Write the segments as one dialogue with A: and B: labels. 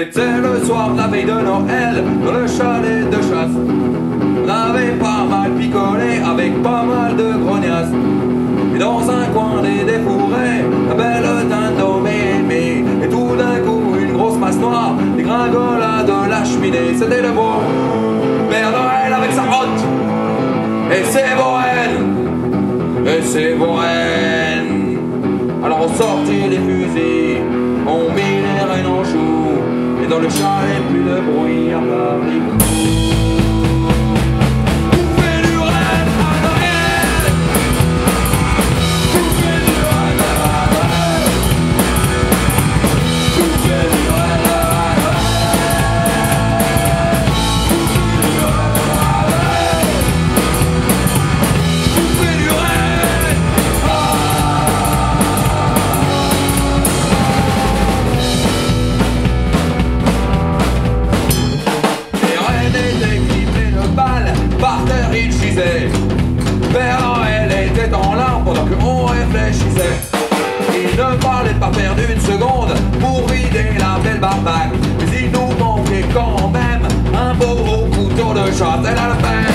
A: C'était le soir de la veille de Noël dans le chalet de chasse. On avait pas mal picolé avec pas mal de grognasses. Et dans un coin des défourrés, la belle dinde mémé. Et tout d'un coup, une grosse masse noire dégringola de la cheminée. C'était le beau Père Noël avec sa rotte et ses bohèmes. Et ses bohèmes. Alors on sortit les fusils, dans le chalet plus de perdre une seconde pour vider la belle barbaque. Mais il nous manquait quand même un beau couteau de chasse. Elle a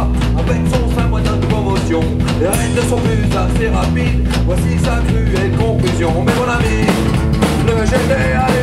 A: pas avec son moyen de promotion. Les règles ne sont plus assez rapides, voici sa cruelle conclusion. Mais mon ami, le